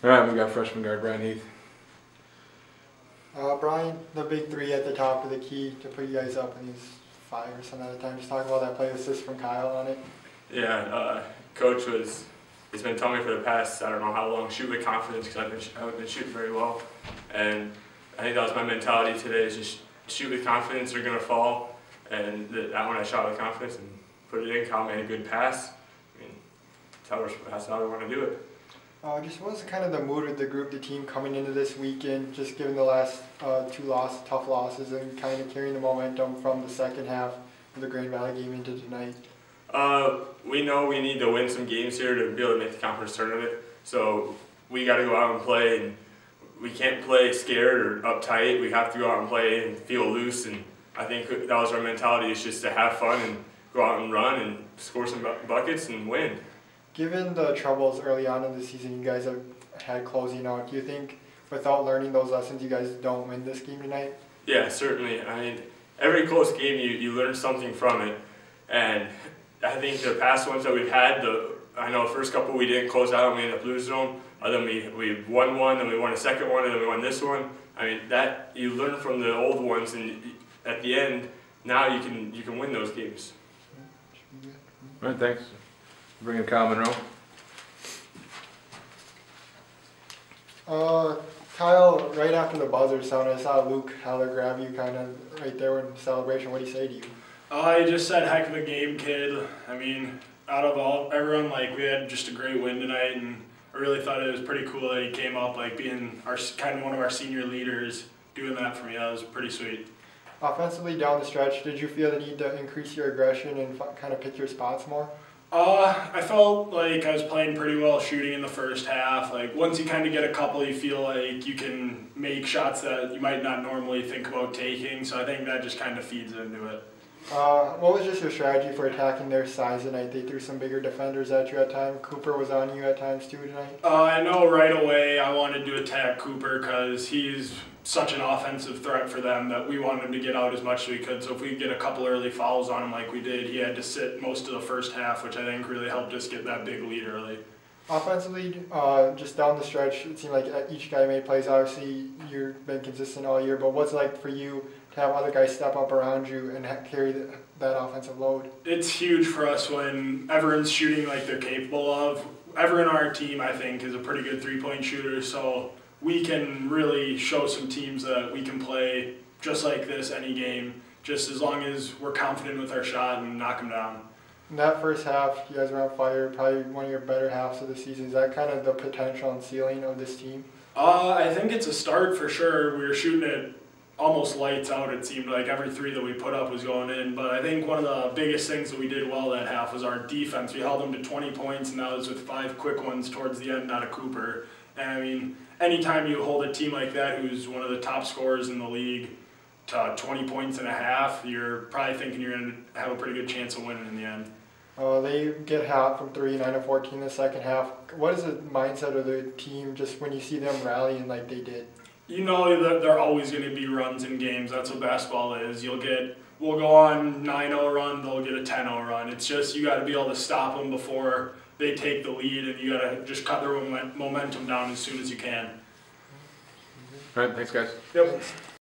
All right, we got freshman guard Bryan Heath. Uh, Bryan, the big three at the top of the key to put you guys up in these five or something at a time. Just talk about that play assist from Kyle on it. Yeah, uh, coach was. He's been telling me for the past I don't know how long shoot with confidence because I've been I haven't been shooting very well, and I think that was my mentality today is just shoot with confidence. They're gonna fall, and that one I shot with confidence and put it in. Kyle made a good pass. I mean, tell us that's how I want to do it. Uh, just what was kind of the mood of the group, the team coming into this weekend, just given the last uh, two loss, tough losses, and kind of carrying the momentum from the second half of the Grand Valley game into tonight? Uh, we know we need to win some games here to be able to make the conference tournament. So we got to go out and play, and we can't play scared or uptight. We have to go out and play and feel loose. And I think that was our mentality: is just to have fun and go out and run and score some buckets and win. Given the troubles early on in the season you guys have had closing out, do you think without learning those lessons you guys don't win this game tonight? Yeah, certainly. I mean, every close game you, you learn something from it. And I think the past ones that we've had, the I know the first couple we didn't close out and we ended up losing them. Uh, then we, we won one, then we won a second one, and then we won this one. I mean, that you learn from the old ones, and at the end, now you can you can win those games. All right, thanks. Bring in Kyle Monroe. Uh, Kyle, right after the buzzer sound, I saw Luke Haller grab you kind of right there in celebration. What did he say to you? Uh, he just said, heck of a game, kid. I mean, out of all, everyone, like, we had just a great win tonight, and I really thought it was pretty cool that he came up, like, being our kind of one of our senior leaders, doing that for me. That was pretty sweet. Offensively down the stretch, did you feel the need to increase your aggression and kind of pick your spots more? Uh, I felt like I was playing pretty well shooting in the first half. Like once you kind of get a couple, you feel like you can make shots that you might not normally think about taking. So I think that just kind of feeds into it. Uh, what was just your strategy for attacking their size tonight? They threw some bigger defenders at you at times. Cooper was on you at times too tonight. Uh, I know right away I wanted to attack Cooper because he's such an offensive threat for them that we wanted him to get out as much as we could. So if we could get a couple early fouls on him like we did, he had to sit most of the first half, which I think really helped us get that big lead early. Offensively, uh, just down the stretch, it seemed like each guy made plays. Obviously, you've been consistent all year, but what's it like for you have other guys step up around you and carry the, that offensive load? It's huge for us when everyone's shooting like they're capable of. Everyone on our team, I think, is a pretty good three-point shooter, so we can really show some teams that we can play just like this any game, just as long as we're confident with our shot and knock them down. In that first half, you guys were on fire, probably one of your better halves of the season. Is that kind of the potential and ceiling of this team? Uh, I think it's a start for sure. We were shooting it almost lights out, it seemed like. Every three that we put up was going in. But I think one of the biggest things that we did well that half was our defense. We held them to 20 points, and that was with five quick ones towards the end out of Cooper. And I mean, anytime you hold a team like that who's one of the top scorers in the league to 20 points and a half, you're probably thinking you're going to have a pretty good chance of winning in the end. Uh, they get hot from three, nine to fourteen in the second half. What is the mindset of the team just when you see them rallying like they did? You know that there are always going to be runs in games. That's what basketball is. You'll get we'll go on 9-0 run, they'll get a 10-0 run. It's just you got to be able to stop them before they take the lead, and you got to just cut their momentum down as soon as you can. All right, thanks, guys. Yep.